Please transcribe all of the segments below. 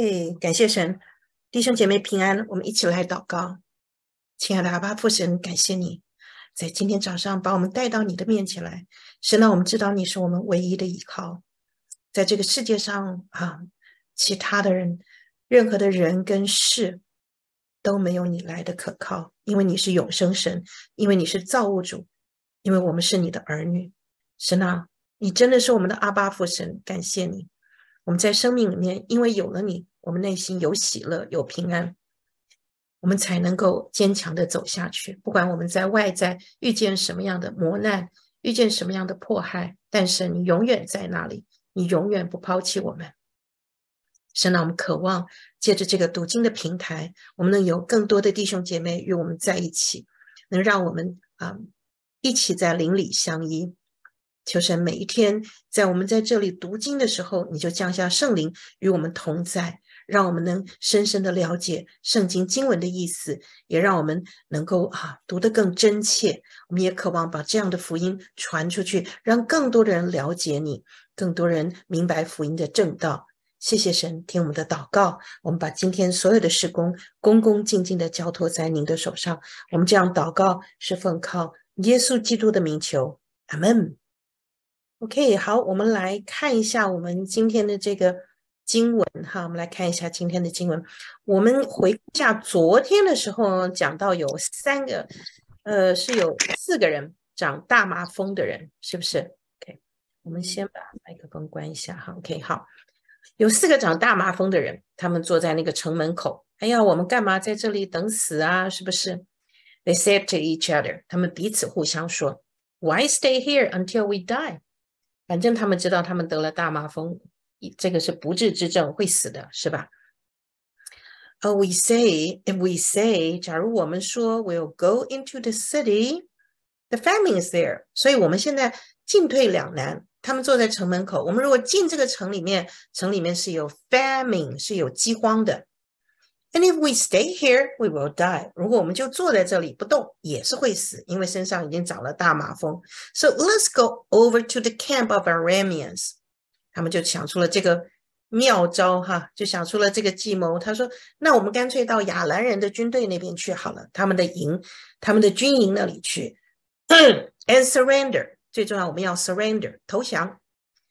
嘿，感谢神，弟兄姐妹平安，我们一起来祷告。亲爱的阿爸父神，感谢你在今天早上把我们带到你的面前来。神啊，我们知道你是我们唯一的依靠，在这个世界上啊，其他的人，任何的人跟事都没有你来的可靠，因为你是永生神，因为你是造物主，因为我们是你的儿女。神啊，你真的是我们的阿爸父神，感谢你。我们在生命里面，因为有了你，我们内心有喜乐，有平安。我们才能够坚强的走下去。不管我们在外在遇见什么样的磨难，遇见什么样的迫害，但是你永远在那里，你永远不抛弃我们。神啊，我们渴望借着这个读经的平台，我们能有更多的弟兄姐妹与我们在一起，能让我们啊一起在邻里相依。求神每一天在我们在这里读经的时候，你就降下圣灵与我们同在。让我们能深深的了解圣经经文的意思，也让我们能够啊读得更真切。我们也渴望把这样的福音传出去，让更多的人了解你，更多人明白福音的正道。谢谢神，听我们的祷告。我们把今天所有的事工恭恭敬敬的交托在您的手上。我们这样祷告是奉靠耶稣基督的名求，阿门。OK，好，我们来看一下我们今天的这个。经文哈，我们来看一下今天的经文。我们回顾一下昨天的时候讲到有三个，呃，是有四个人长大麻风的人，是不是？OK，我们先把麦克风关一下哈。OK，好，有四个长大麻风的人，他们坐在那个城门口。哎呀，我们干嘛在这里等死啊？是不是？They said to each other，他们彼此互相说，Why stay here until we die？反正他们知道他们得了大麻风。这个是不治之症，会死的，是吧？呃，we say if we say，假如我们说 we'll go into the city，the famine is there，所以我们现在进退两难。他们坐在城门口，我们如果进这个城里面，城里面是有 famine，是有饥荒的。And if we stay here, we will die。如果我们就坐在这里不动，也是会死，因为身上已经长了大麻风。So let's go over to the camp of Arameans。他们就想出了这个妙招，哈，就想出了这个计谋。他说：“那我们干脆到亚兰人的军队那边去好了，他们的营，他们的军营那里去。And surrender，最重要，我们要 surrender，投降。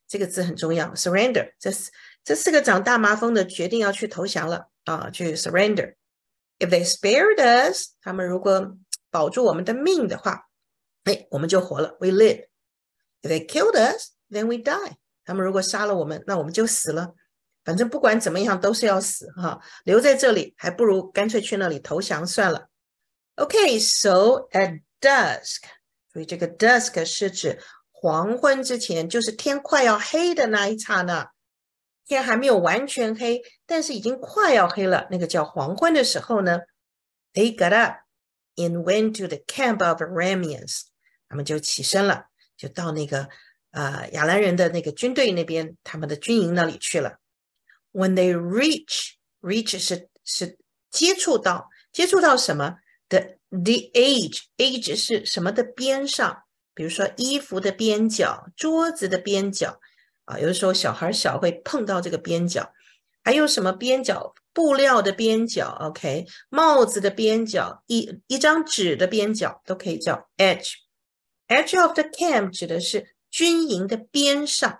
这个字很重要，surrender。这这四个长大麻风的决定要去投降了啊，去 surrender。If they spared us，他们如果保住我们的命的话，哎，我们就活了，we live。If they killed us，then we die。”他们如果杀了我们，那我们就死了。反正不管怎么样都是要死哈，留在这里还不如干脆去那里投降算了。OK，so at dusk，所以这个 dusk 是指黄昏之前，就是天快要黑的那一刹那，天还没有完全黑，但是已经快要黑了，那个叫黄昏的时候呢，they got up and went to the camp of Arameans，他们就起身了，就到那个。啊，亚兰人的那个军队那边，他们的军营那里去了。When they reach, reach 是是接触到，接触到什么的？The edge, edge 是什么的边上？比如说衣服的边角，桌子的边角啊。有的时候小孩小会碰到这个边角，还有什么边角？布料的边角，OK，帽子的边角，一一张纸的边角都可以叫 edge。Edge of the camp 指的是。军营的边上，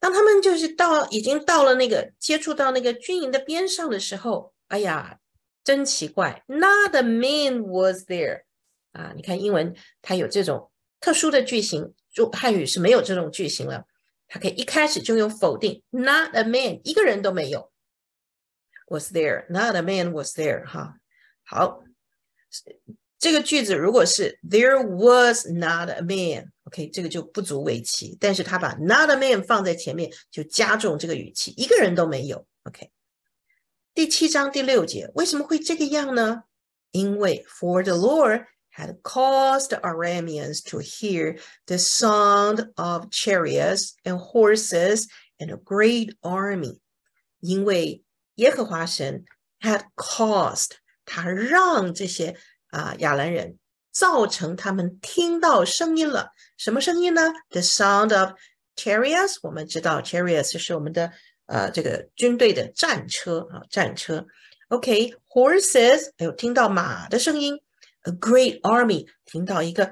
当他们就是到已经到了那个接触到那个军营的边上的时候，哎呀，真奇怪，Not a man was there 啊！你看英文它有这种特殊的句型，中汉语是没有这种句型了，它可以一开始就用否定，Not a man，一个人都没有，was there，Not a man was there 哈。好，这个句子如果是 There was not a man。OK，这个就不足为奇，但是他把 not a man 放在前面，就加重这个语气，一个人都没有。OK，第七章第六节为什么会这个样呢？因为 For the Lord had caused the Arameans to hear the sound of chariots and horses and a great army。因为耶和华神 had caused 他让这些啊亚兰人造成他们听到声音了。什么声音呢？The sound of chariots。我们知道 chariots 是我们的 呃这个军队的战车啊战车。OK，horses，哎呦，听到马的声音 ；a great army，听到一个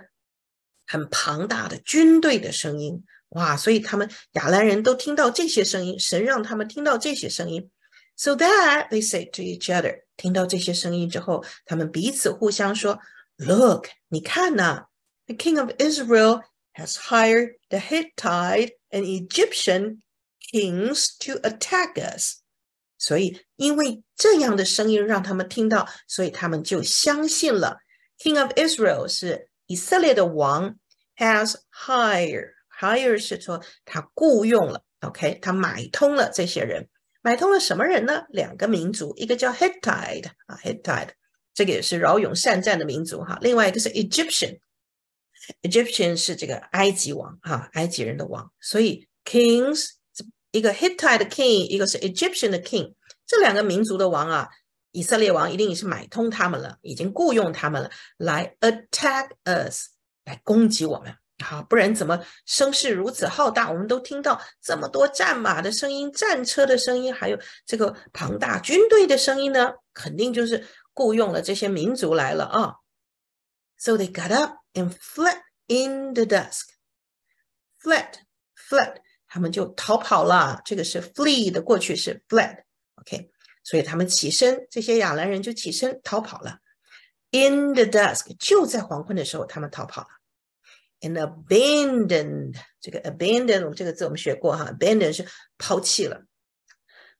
很庞大的军队的声音。哇，所以他们亚兰人都听到这些声音，神让他们听到这些声音。So that they say to each other，听到这些声音之后，他们彼此互相说：“Look，你看呐，the king of Israel has hired the Hittite and Egyptian kings to attack us。”所以，因为这样的声音让他们听到，所以他们就相信了。 King of Israel 是以色列的王，has hired hire 是说他雇佣了，OK，他买通了这些人，买通了什么人呢？两个民族，一个叫 Hittite 啊，Hittite，这个也是骁勇善战的民族哈。另外一个是 Egyptian，Egyptian 是这个埃及王哈，埃及人的王。所以 Kings 一个 Hittite king，一个是 Egyptian 的 king，这两个民族的王啊，以色列王一定是买通他们了，已经雇佣他们了，来 attack us，来攻击我们。好，不然怎么声势如此浩大？我们都听到这么多战马的声音、战车的声音，还有这个庞大军队的声音呢？肯定就是雇佣了这些民族来了啊！So they got up and fled in the dusk. Fled, fled. 他们就逃跑了，这个是 flee 的过去式 fled，OK，所以他们起身，这些亚兰人就起身逃跑了。In the dusk，就在黄昏的时候，他们逃跑了。And abandoned，这个 abandon 这个字我们学过哈，abandon 是抛弃了，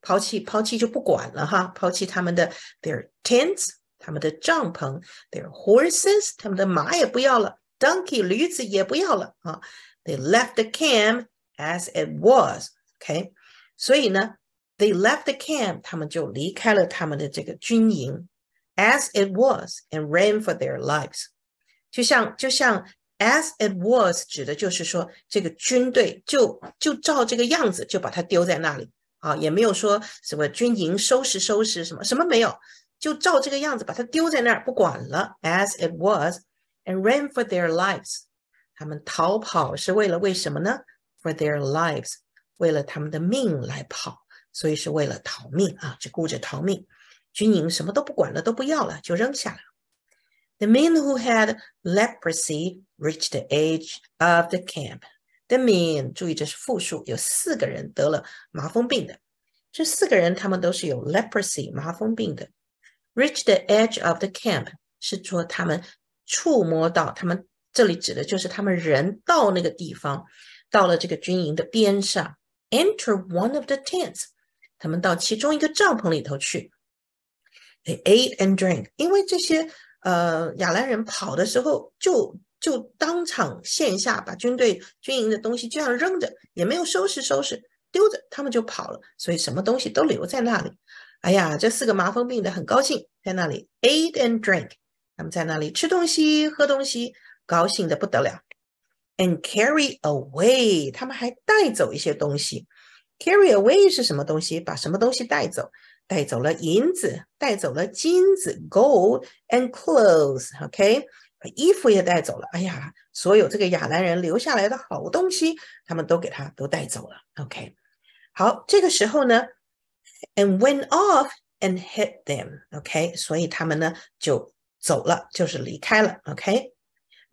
抛弃抛弃就不管了哈，抛弃他们的 their tents，他们的帐篷，their horses，他们的马也不要了，donkey 驴子也不要了啊，they left the camp。as it was. OK，所以呢 ，they left the camp，他们就离开了他们的这个军营，as it was and ran for their lives。就像就像 as it was 指的就是说，这个军队就就照这个样子就把它丢在那里啊，也没有说什么军营收拾收拾什么什么没有，就照这个样子把它丢在那儿不管了，as it was and ran for their lives。他们逃跑是为了为什么呢？for their lives，为了他们的命来跑，所以是为了逃命啊，只顾着逃命。军营什么都不管了，都不要了，就扔下了。The men who had leprosy reached the edge of the camp. The men，注意这是复数，有四个人得了麻风病的。这四个人他们都是有 leprosy 麻风病的。Reach the edge of the camp 是说他们触摸到，他们这里指的就是他们人到那个地方。到了这个军营的边上，enter one of the tents， 他们到其中一个帐篷里头去。They ate and drank，因为这些呃亚兰人跑的时候，就就当场线下把军队军营的东西这样扔着，也没有收拾收拾，丢着，他们就跑了，所以什么东西都留在那里。哎呀，这四个麻风病的很高兴，在那里 ate and drank，他们在那里吃东西喝东西，高兴的不得了。and carry away，他们还带走一些东西。Carry away 是什么东西？把什么东西带走？带走了银子，带走了金子，gold and clothes。OK，把衣服也带走了。哎呀，所有这个亚兰人留下来的好东西，他们都给他都带走了。OK，好，这个时候呢，and went off and hit them。OK，所以他们呢就走了，就是离开了。OK。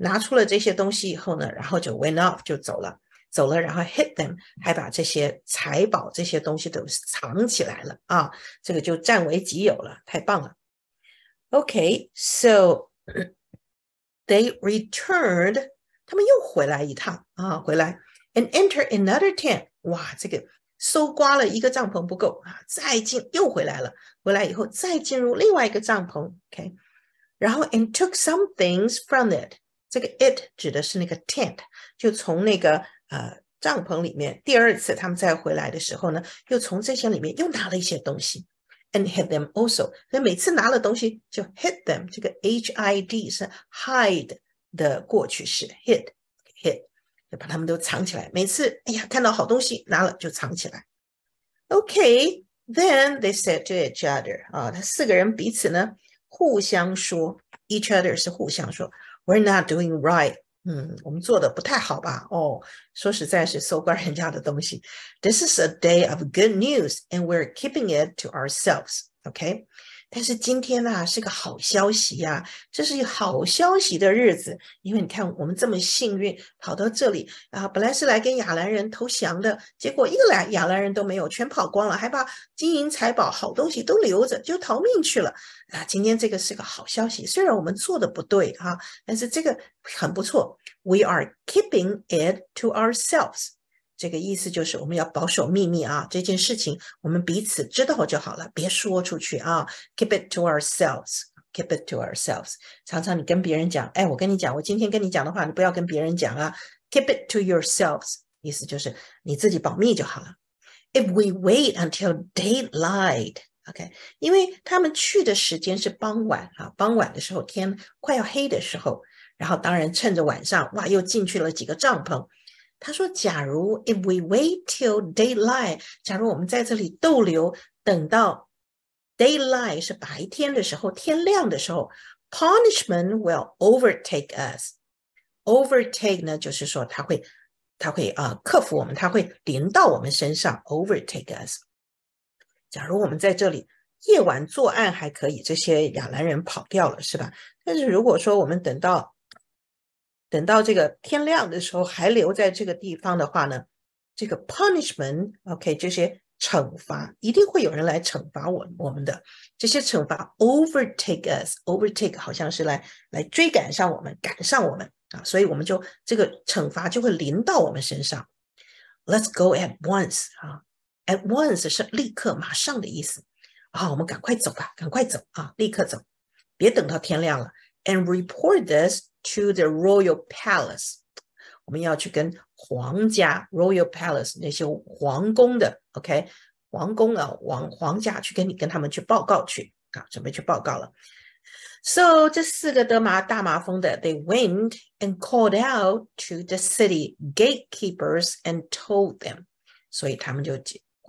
拿出了这些东西以后呢，然后就 went off 就走了，走了，然后 hit them，还把这些财宝这些东西都藏起来了啊，这个就占为己有了，太棒了。OK，so they returned，他们又回来一趟啊，回来 and enter another tent，哇，这个搜刮了一个帐篷不够啊，再进又回来了，回来以后再进入另外一个帐篷，OK，然后 and took some things from it。这个 it 指的是那个 tent，就从那个呃帐篷里面。第二次他们再回来的时候呢，又从这些里面又拿了一些东西，and hid them also。那每次拿了东西就 hid them，这个 h i d 是 hide 的过去式，hid hid 就把它们都藏起来。每次哎呀看到好东西拿了就藏起来。OK，then they said to each other 啊，他四个人彼此呢互相说，each other 是互相说。We're not doing right 嗯，我们做的不太好吧？哦，说实在是搜刮人家的东西。This is a day of good news, and we're keeping it to ourselves. OK， 但是今天呢是个好消息呀，这是一个好消息的日子，因为你看我们这么幸运跑到这里啊，本来是来跟亚兰人投降的，结果一个来亚兰人都没有，全跑光了，还把金银财宝、好东西都留着，就逃命去了啊！今天这个是个好消息，虽然我们做的不对哈，但是这个很不错。We are keeping it to ourselves。这个意思就是我们要保守秘密啊，这件事情我们彼此知道就好了，别说出去啊。Keep it to ourselves. Keep it to ourselves. 常常你跟别人讲，哎，我跟你讲，我今天跟你讲的话，你不要跟别人讲啊。Keep it to yourselves，意思就是你自己保密就好了。If we wait until daylight，OK，因为他们去的时间是傍晚啊，傍晚的时候天快要黑的时候，然后当然趁着晚上，哇，又进去了几个帐篷。他说：“假如 if we wait till daylight，假如我们在这里逗留，等到 daylight 是白天的时候，天亮的时候，punishment will overtake us。overtake 呢，就是说他会，他会啊克服我们，他会临到我们身上，overtake us。假如我们在这里夜晚作案还可以，这些亚兰人跑掉了，是吧？但是如果说我们等到等到这个天亮的时候还留在这个地方的话呢，这个 punishment，OK，这些惩罚一定会有人来惩罚我我们的。这些惩罚 overtake us，overtake 好像是来来追赶上我们，赶上我们啊，所以我们就这个惩罚就会临到我们身上。Let's go at once 啊，at once 是立刻、马上的意思啊，我们赶快走吧，赶快走啊，立刻走，别等到天亮了。And report this. to the royal palace，我们要去跟皇家 royal palace 那些皇宫的，OK，皇宫啊，皇皇家去跟你跟他们去报告去啊，准备去报告了。So 这四个德麻大麻风的，they went and called out to the city gatekeepers and told them，所以他们就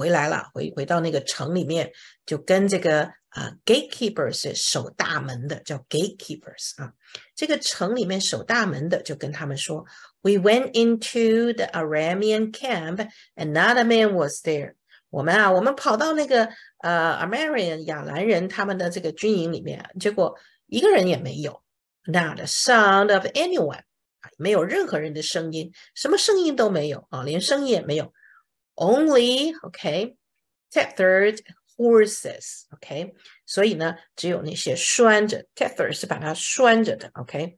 回来了，回回到那个城里面，就跟这个。啊，gatekeepers 是守大门的，叫 gatekeepers 啊。这个城里面守大门的就跟他们说：“We went into the Aramean camp, and not a man was there。”我们啊，我们跑到那个呃 Aramean 亚兰人他们的这个军营里面，结果一个人也没有，not a sound of anyone 啊，没有任何人的声音，什么声音都没有啊，连声音也没有 ，only OK tethered horses，OK，所以呢，只有那些拴着，tether 是把它拴着的，OK，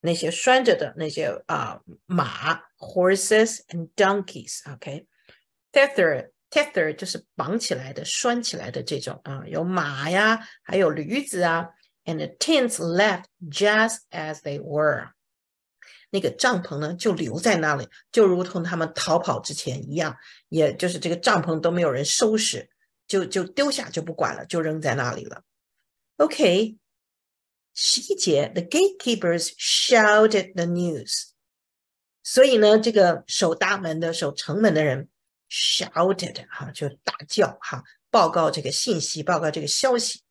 那些拴着的那些啊马，horses and donkeys，OK，tether tether 就是绑起来的、拴起来的这种啊，有马呀，还有驴子啊，and the tents left just as they were， 那个帐篷呢就留在那里，就如同他们逃跑之前一样，也就是这个帐篷都没有人收拾。就就丢下就不管了，就扔在那里了。OK，十一节，the gatekeepers shouted the news。所以呢，这个守大门的、守城门的人 shouted 哈，就大叫哈，报告这个信息，报告这个消息。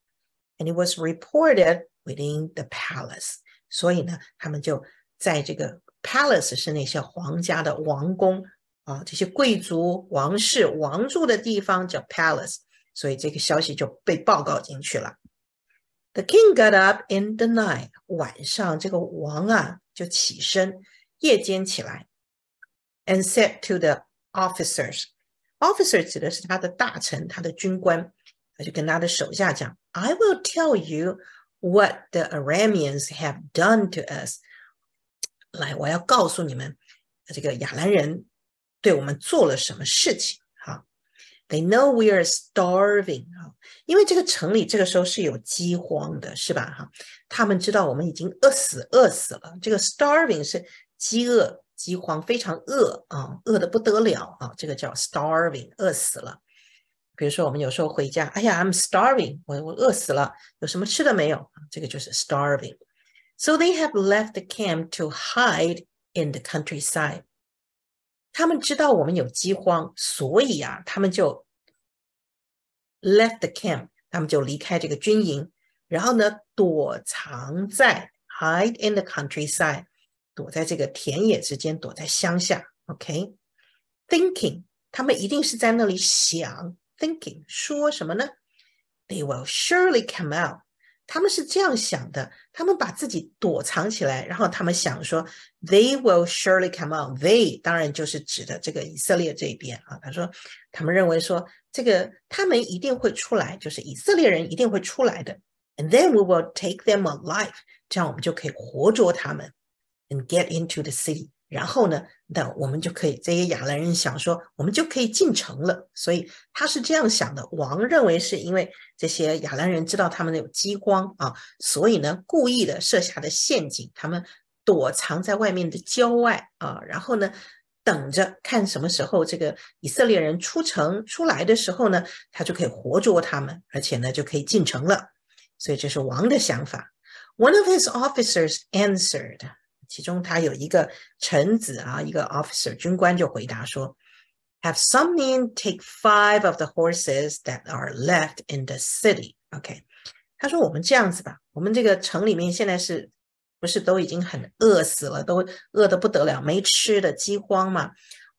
And it was reported within the palace。所以呢，他们就在这个 palace 是那些皇家的王宫啊，这些贵族、王室、王住的地方叫 palace。所以这个消息就被报告进去了。The king got up in the night，晚上这个王啊就起身，夜间起来，and said to the officers，officer 指的是他的大臣，他的军官，他就跟他的手下讲，I will tell you what the Arameans have done to us。 来，我要告诉你们，这个亚兰人对我们做了什么事情哈。They know we are starving 啊，因为这个城里这个时候是有饥荒的，是吧？哈，他们知道我们已经饿死，饿死了。这个 starving 是饥饿、饥荒，非常饿啊，饿的不得了啊，这个叫 starving，饿死了。比如说我们有时候回家，哎呀，I'm starving，我我饿死了，有什么吃的没有？这个就是 starving。So they have left the camp to hide in the countryside. 他们知道我们有饥荒，所以啊，他们就 left the camp，他们就离开这个军营，然后呢，躲藏在 hide in the countryside， 躲在这个田野之间，躲在乡下。OK，thinking，他们一定是在那里想，thinking 说什么呢？They will surely come out。 他们是这样想的，他们把自己躲藏起来，然后他们想说，They will surely come out。They 当然就是指的这个以色列这边啊。他说，他们认为说，这个他们一定会出来，就是以色列人一定会出来的。And then we will take them alive，这样我们就可以活捉他们，and get into the city。然后呢，那我们就可以这些亚兰人想说，我们就可以进城了。所以他是这样想的。王认为是因为这些亚兰人知道他们有激光啊，所以呢，故意的设下的陷阱，他们躲藏在外面的郊外啊，然后呢，等着看什么时候这个以色列人出城出来的时候呢，他就可以活捉他们，而且呢，就可以进城了。所以这是王的想法。One of his officers answered. 其中他有一个臣子啊，一个 officer 军官就回答说：“Have some men take five of the horses that are left in the city。” OK，他说：“我们这样子吧，我们这个城里面现在是不是都已经很饿死了，都饿得不得了，没吃的饥荒嘛？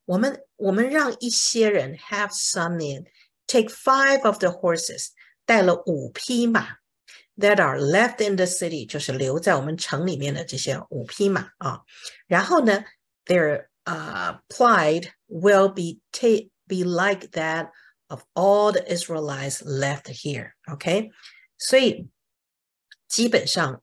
我们我们让一些人 have some men take five of the horses，带了五匹马。” that are left in the city，就是留在我们城里面的这些五匹马啊。然后呢，their uh plight will be take be like that of all the Israelites left here. OK，所以基本上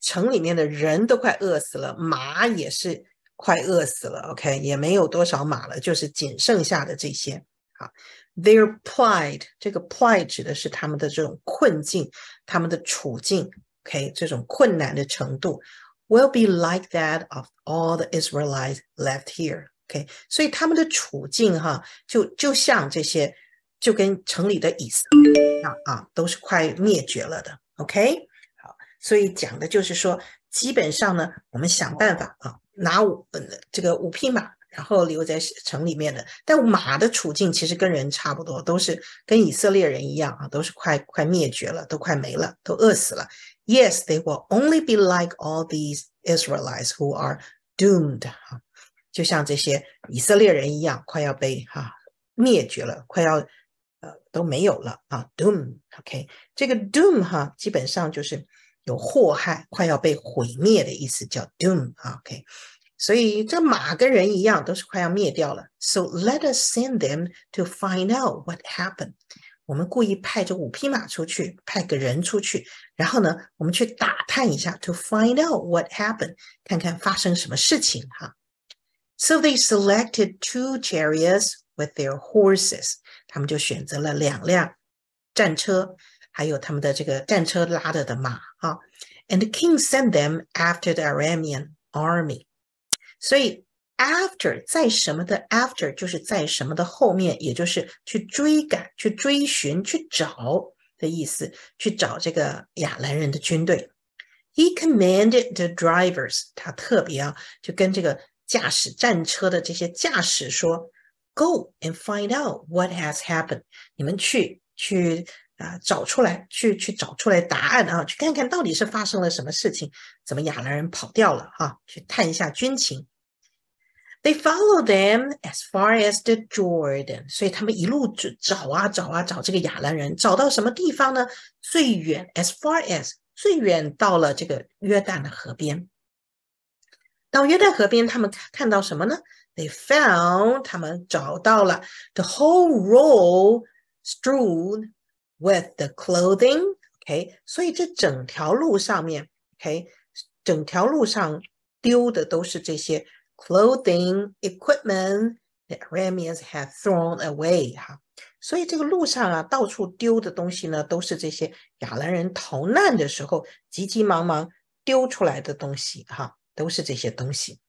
城里面的人都快饿死了，马也是快饿死了。OK，也没有多少马了，就是仅剩下的这些。好。 Their plight，这个 plight 指的是他们的这种困境，他们的处境。OK，这种困难的程度，will be like that of all the Israelites left here。OK，所以他们的处境哈，就就像这些，就跟城里的以色列啊啊，都是快灭绝了的。OK，好，所以讲的就是说，基本上呢，我们想办法啊，拿五这个五匹马。然后留在城里面的，但马的处境其实跟人差不多，都是跟以色列人一样啊，都是快快灭绝了，都快没了，都饿死了。Yes, they will only be like all these Israelites who are doomed 啊，就像这些以色列人一样，快要被哈灭绝了，快要呃都没有了啊。Doom, OK，这个 doom 哈，基本上就是有祸害，快要被毁灭的意思，叫 doom 啊。OK。所以这马跟人一样，都是快要灭掉了。So let us send them to find out what happened。我们故意派这五匹马出去，派个人出去，然后呢，我们去打探一下，to find out what happened，看看发生什么事情哈。So they selected two chariots with their horses。他们就选择了两辆战车，还有他们的这个战车拉着的马啊。And the king sent them after the Aramean army。 所以，after 在什么的 after 就是在什么的后面，也就是去追赶、去追寻、去找的意思，去找这个亚兰人的军队。He commanded the drivers，他特别啊，就跟这个驾驶战车的这些驾驶说：“Go and find out what has happened。你们去去啊，找出来，去去找出来答案啊，去看看到底是发生了什么事情，怎么亚兰人跑掉了哈？去探一下军情。” They follow them as far as the Jordan，所以他们一路找找啊找啊找这个亚兰人，找到什么地方呢？最远 as far as 最远到了这个约旦的河边。到约旦河边，他们看到什么呢？They found 他们找到了 the whole road strewn with the clothing。OK，所以这整条路上面，OK，整条路上丢的都是这些。clothing equipment the Arameans had thrown away 哈，所以这个路上啊，到处丢的东西呢，都是这些亚兰人逃难的时候急急忙忙丢出来的东西哈，都是这些东西。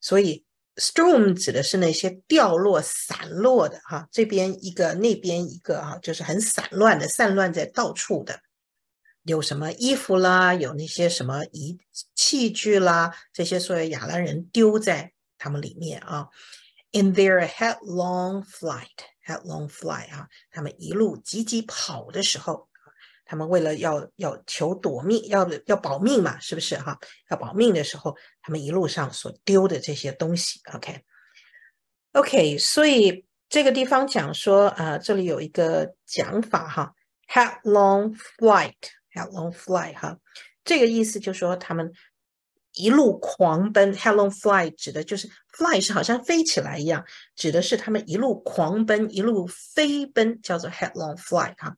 所以 Storm 指的是那些掉落、散落的哈，这边一个，那边一个哈，就是很散乱的，散乱在到处的。有什么衣服啦，有那些什么仪器具啦，这些所有亚兰人丢在他们里面啊。In their headlong flight, headlong flight 啊，他们一路急急跑的时候，他们为了要要求躲命，要要保命嘛，是不是哈？要保命的时候，他们一路上所丢的这些东西，OK，OK，所以这个地方讲说啊，这里有一个讲法哈，headlong flight，headlong flight 哈，这个意思就是说他们。一路狂奔，headlong fly 指的就是 fly 是好像飞起来一样，指的是他们一路狂奔，一路飞奔，叫做 headlong flight 哈。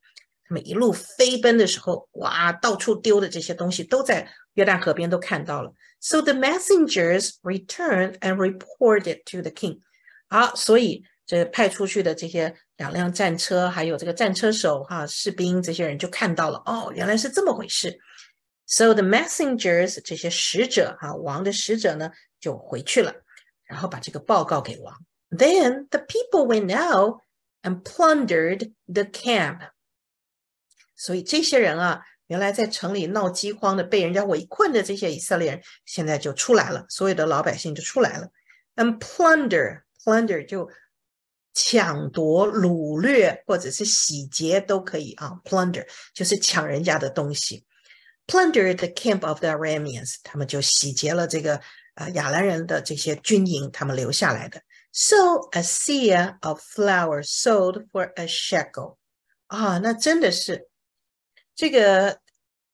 他们一路飞奔的时候，哇，到处丢的这些东西都在约旦河边都看到了。So the messengers returned and reported to the king。好，所以这派出去的这些两辆战车，还有这个战车手哈，士兵这些人就看到了，哦，原来是这么回事。So the messengers 这些使者哈，王的使者呢就回去了，然后把这个报告给王。Then the people went out and plundered the camp。 所以这些人啊，原来在城里闹饥荒的、被人家围困的这些以色列人，现在就出来了，所有的老百姓就出来了。那么 plunder plunder 就抢夺、掳掠或者是洗劫都可以啊。Plunder 就是抢人家的东西。Plunder the camp of the Arameans，他们就洗劫了这个呃亚兰人的这些军营，他们留下来的。So a sea of flour sold for a shekel，啊，那真的是这个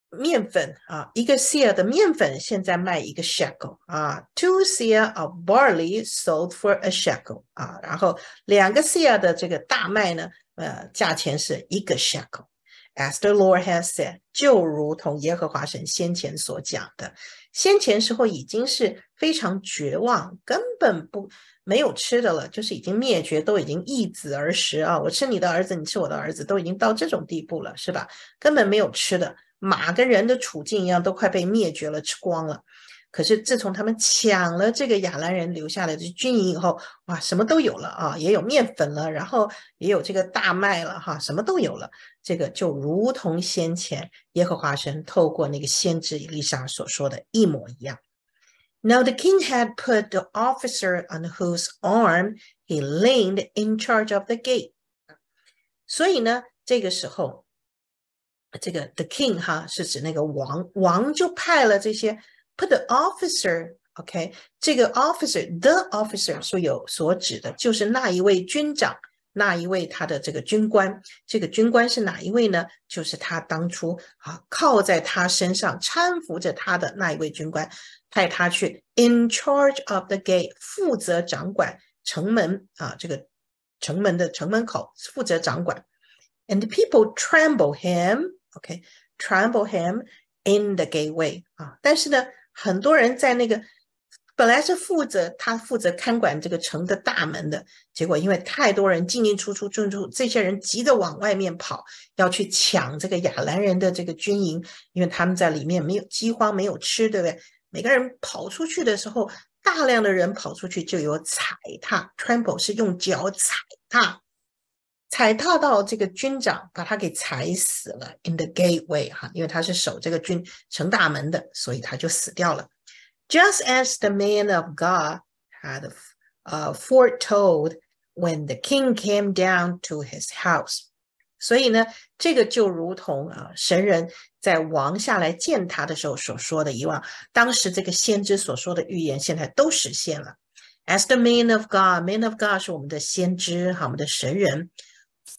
面粉啊，一个 seah 的面粉现在卖一个 shekel 啊，two seah of barley sold for a shekel 啊，然后两个 seah 的这个大麦呢，呃，价钱是一个 shekel。As the Lord has said，就如同耶和华神先前所讲的，先前时候已经是非常绝望，根本不没有吃的了，就是已经灭绝，都已经易子而食啊！我吃你的儿子，你吃我的儿子，都已经到这种地步了，是吧？根本没有吃的，马跟人的处境一样，都快被灭绝了，吃光了。可是自从他们抢了这个亚兰人留下来的军营以后，哇，什么都有了啊，也有面粉了，然后也有这个大麦了，哈，什么都有了。这个就如同先前耶和华神透过那个先知以利莎所说的一模一样。Now the king had put the officer on whose arm he leaned in charge of the gate。所以呢，这个时候，这个 the king 哈是指那个王，王就派了这些。put the officer，OK，这个 officer，the officer 所有所指的就是那一位军长， 那一位他的这个军官。这个军官是哪一位呢？就是他当初啊靠在他身上搀扶着他的那一位军官，派他去 in charge of the gate，负责掌管城门啊这个城门的城门口，负责掌管。And people tremble him，OK，tremble him in the gateway 啊，但是呢。很多人在那个本来是负责他负责看管这个城的大门的，结果因为太多人进进出出进出，这些人急着往外面跑，要去抢这个亚兰人的这个军营，因为他们在里面没有饥荒，没有吃，对不对？每个人跑出去的时候，大量的人跑出去就有踩踏，trample 是用脚踩踏。踩踏到这个军长，把他给踩死了。In the gateway，哈，因为他是守这个军城大门的，所以他就死掉了。Just as the man of God had uh foretold when the king came down to his house，所以呢，这个就如同啊，神人在王下来见他的时候所说的，以往当时这个先知所说的预言，现在都实现了。As the man of God，man of God 是我们的先知，哈，我们的神人。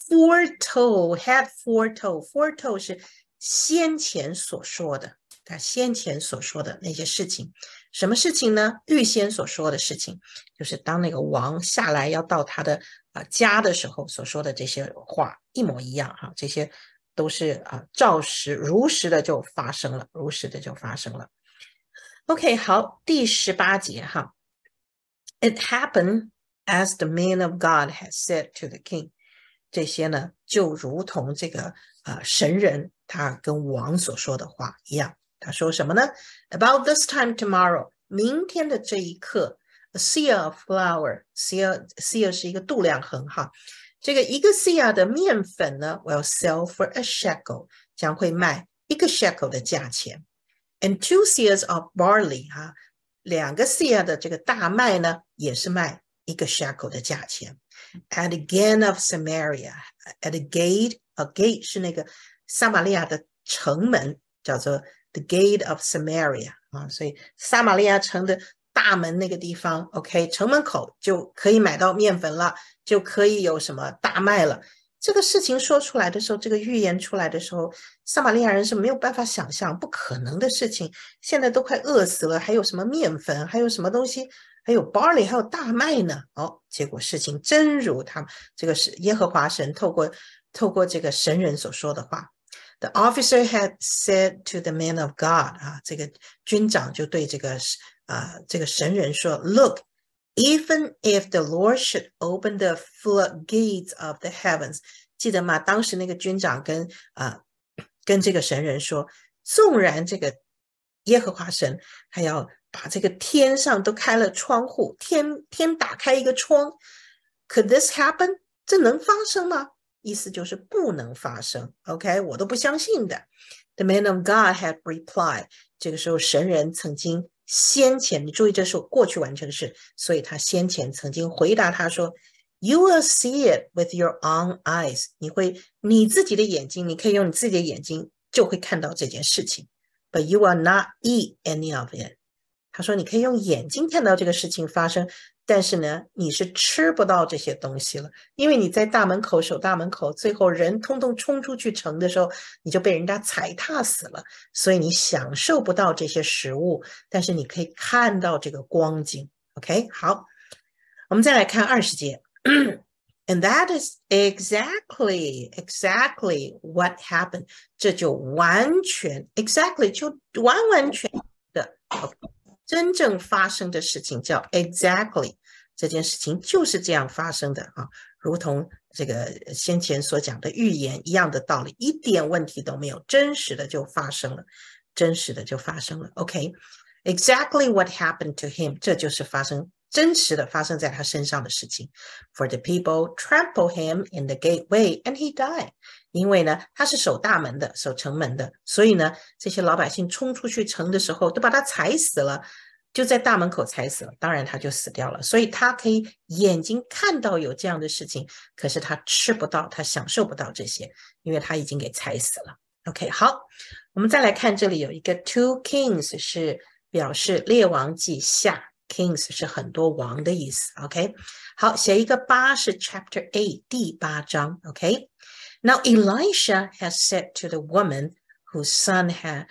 Foretold had foretold foretold 是先前所说的， 他先前所说的那些事情，什么事情呢？预先所说的事情，就是当那个王下来要到他的啊家的时候所说的这些话一模一样哈，这些都是啊照实如实的就发生了，如实的就发生了。OK，好，第十八节哈，It happened as the man of God had said to the king。这些呢，就如同这个啊神人他跟王所说的话一样。他说什么呢？About this time tomorrow，明天的这一刻，a seah of flour，seah seah 是一个度量衡哈。这个一个 seah 的面粉呢，will sell for a shekel，将会卖一个 shekel 的价钱。And two seahs of barley 哈，两个 seah 的这个大麦呢，也是卖一个 shekel 的价钱。At the gate of Samaria, at the gate, a gate 是那个撒玛利亚的 城门，叫做 the gate of Samaria 啊，所以撒玛利亚城的大门那个地方，OK，城门口就可以买到面粉了，就可以有什么大麦了。这个事情说出来的时候，这个预言出来的时候，撒玛利亚人是没有办法想象，不可能的事情。现在都快饿死了，还有什么面粉，还有什么东西，还有 barley，还有大麦呢？哦，结果事情真如他们这个是耶和华神透过透过这个神人所说的话。The officer had said to the man of God，啊，这个军长就对这个啊这个神人说，Look。Even if the Lord should open the floodgates of the heavens，记得吗？当时那个军长跟啊跟这个神人说，纵然这个耶和华神还要把这个天上都开了窗户，天天打开一个窗，Could this happen？这能发生吗？ 意思就是不能发生。OK，我都不相信的。The man of God had replied。这个时候神人曾经。先前，你注意，这是过去完成式，所以他先前曾经回答他说：“You will see it with your own eyes。”你会你自己的眼睛，你可以用你自己的眼睛就会看到这件事情。But you will not eat any of it。他说：“你可以用眼睛看到这个事情发生。”但是呢，你是吃不到这些东西了，因为你在大门口守大门口，最后人通通冲出去城的时候，你就被人家踩踏死了，所以你享受不到这些食物。但是你可以看到这个光景。OK，好，我们再来看二十节，And that is exactly exactly what happened。这就完全 exactly 就完完全的。真正发生的事情叫 exactly，这件事情就是这样发生的啊，如同这个先前所讲的预言一样的道理，一点问题都没有，真实的就发生了，真实的就发生了。OK，exactly what happened to him，这就是发生真实的发生在他身上的事情。For the people trample him in the gateway and he died。因为呢，他是守大门的，守城门的，所以呢，这些老百姓冲出去城的时候，都把他踩死了，就在大门口踩死了。当然，他就死掉了。所以他可以眼睛看到有这样的事情，可是他吃不到，他享受不到这些，因为他已经给踩死了。OK，好，我们再来看这里有一个 Two Kings，是表示列王记下 ，Kings 是很多王的意思。OK，好，写一个八是 Chapter Eight 第八章。OK。Now Elisha has said to the woman whose son had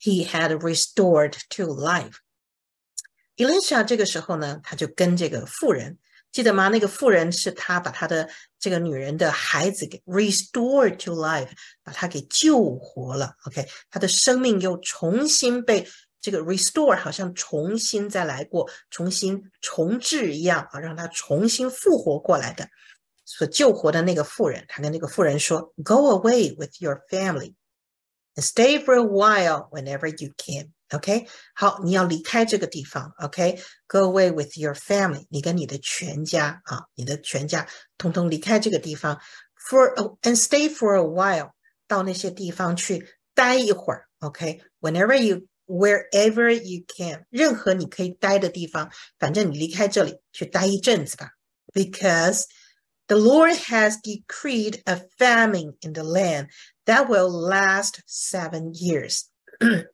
he had restored to life. Elisha 这个时候呢，他就跟这个妇人，记得吗？那个妇人是他把他的这个女人的孩子给 restored to life，把他给救活了。OK，他的生命又重新被 这个 restore，好像重新再来过，重新重置一样啊，让他重新复活过来的。所救活的那个妇人，他跟那个妇人说：“Go away with your family and stay for a while whenever you can.” OK，好，你要离开这个地方。OK，Go away with your family，你跟你的全家啊，你的全家通通离开这个地方，for and stay for a while，到那些地方去待一会儿。OK，whenever you wherever you can，任何你可以待的地方，反正你离开这里去待一阵子吧，because the Lord has decreed a famine in the land that will last seven years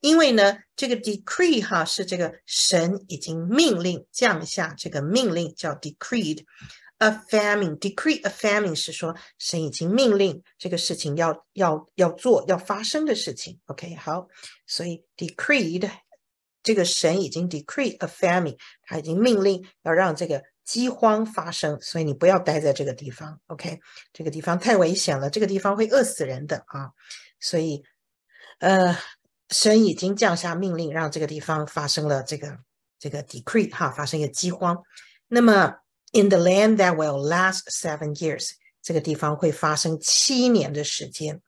因为呢，这个 decree 哈是这个神已经命令降下这个命令叫 decreed a famine。decree a famine 是说神已经命令这个事情要要要做要发生的事情。OK，好，所以 decreed 这个神已经 decree a famine，他已经命令要让这个饥荒发生，所以你不要待在这个地方，OK？这个地方太危险了，这个地方会饿死人的啊！所以，呃，神已经降下命令，让这个地方发生了这个这个 decree 哈，发生一个饥荒。那么 ，in the land that will last seven years，这个地方会发生七年的时间，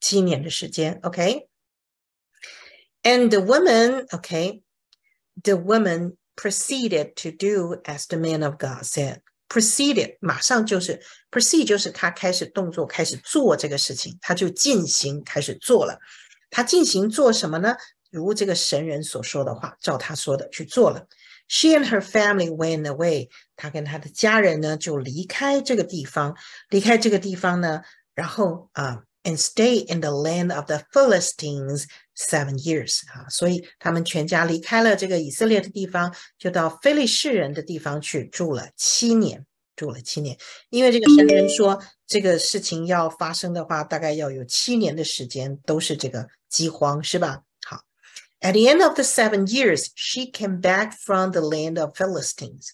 七年的时间，OK？And the woman，OK？The woman proceeded to do as the man of God said. Proceeded 马上就是 proceed 就是他开始动作，开始做这个事情，他就进行开始做了。他进行做什么呢？如这个神人所说的话，照他说的去做了。 She and her family went away。她跟她的家人呢就离开这个地方，离开这个地方呢，然后啊 and stay in the land of the Philistines seven years 啊，所以他们全家离开了这个以色列的地方，就到非利士人的地方去住了七年，住了七年。因为这个神人说，这个事情要发生的话，大概要有七年的时间，都是这个饥荒，是吧？好，At the end of the seven years, she came back from the land of Philistines。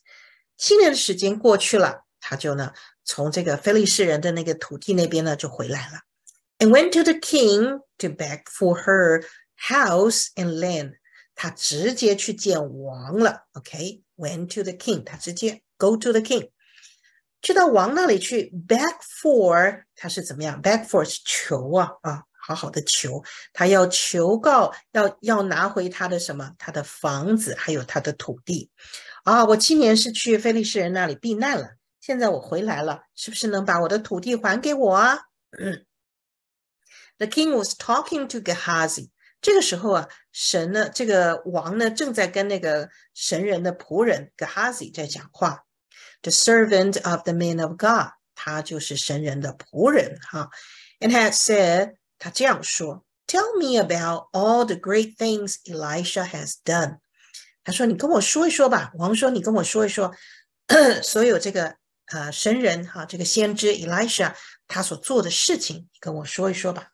七年的时间过去了，她就呢从这个非利士人的那个土地那边呢就回来了。and went to the king to beg for her house and land。他直接去见王了，OK？Went to the king，他直接 go to the king，去到王那里去 beg for，他是怎么样？beg for 是求啊啊， 好好的求，他要求告，要要拿回他的什么？他的房子，还有他的土地啊！我今年是去菲利士人那里避难了，现在我回来了，是不是能把我的土地还给我啊？嗯。The king was talking to Gehazi。这个时候啊，神呢，这个王呢，正在跟那个神人的仆人 Gehazi 在讲话。The servant of the man of God，他就是神人的仆人哈。And had said，他这样说：“Tell me about all the great things Elisha has done。”他说：“你跟我说一说吧。”王说：“你跟我说一说，所有这个呃神人哈，这个先知 Elisha 他所做的事情，你跟我说一说吧。”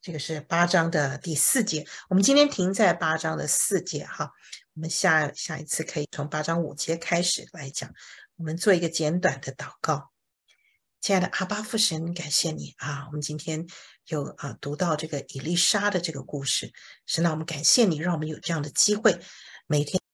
这个是八章的第四节，我们今天停在八章的四节哈。我们下下一次可以从八章五节开始来讲。我们做一个简短的祷告，亲爱的阿巴父神，感谢你啊！我们今天有啊读到这个伊丽莎的这个故事，神啊，我们感谢你，让我们有这样的机会，每天。